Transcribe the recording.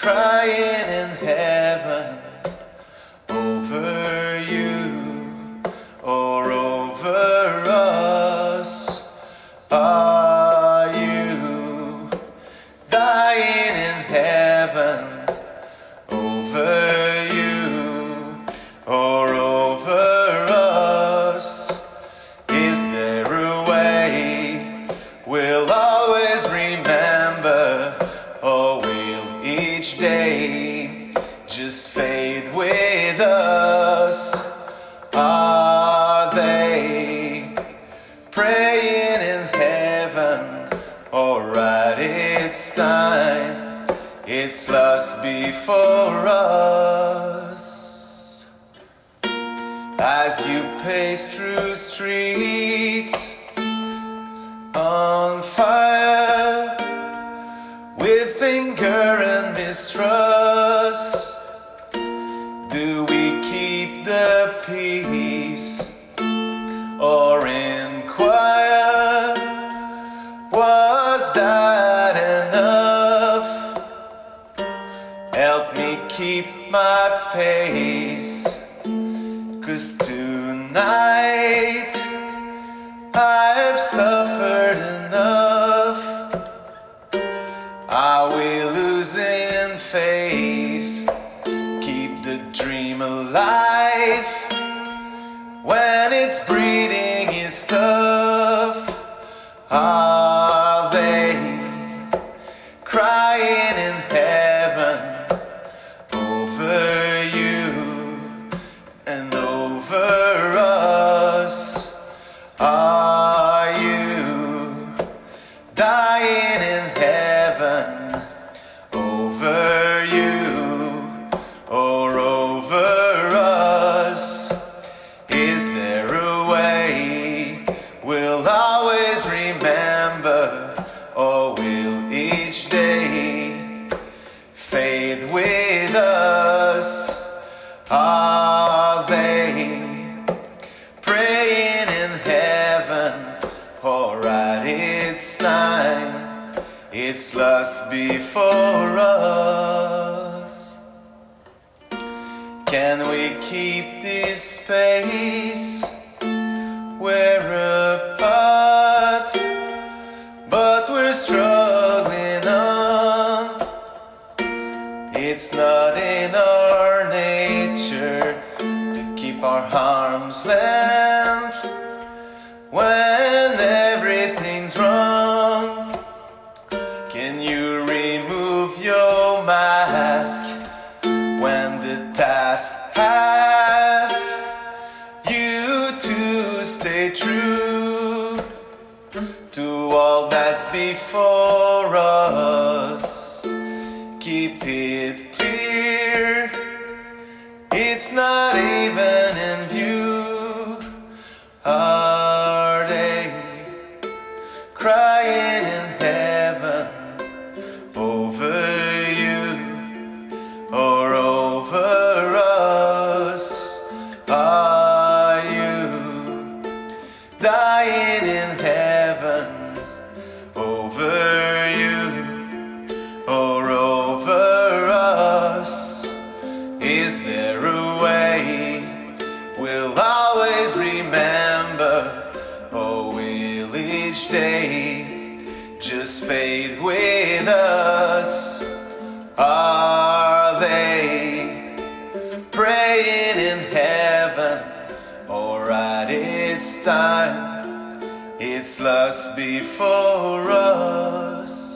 crying in hell. Alright, it's time, it's lost before us. As you pace through streets on fire with anger and mistrust, do we keep the peace or inquire? Help me keep my pace. Cause tonight I've suffered enough. Are we losing faith? Keep the dream alive when it's breeding its tough. Over us? Are you dying in heaven over you or over us? Is there a way we'll always remember, or will each day fade with it's time, it's lost before us. Can we keep this space? We're apart, but we're struggling on. It's not in our nature to keep our arms length when Can you remove your mask when the task asks you to stay true to all that's before us? Keep it clear, it's not even or over us? Are you dying in heaven over you or over us? Is there a way we'll always remember, or will each day just fade with us? It's time, it's lost before us.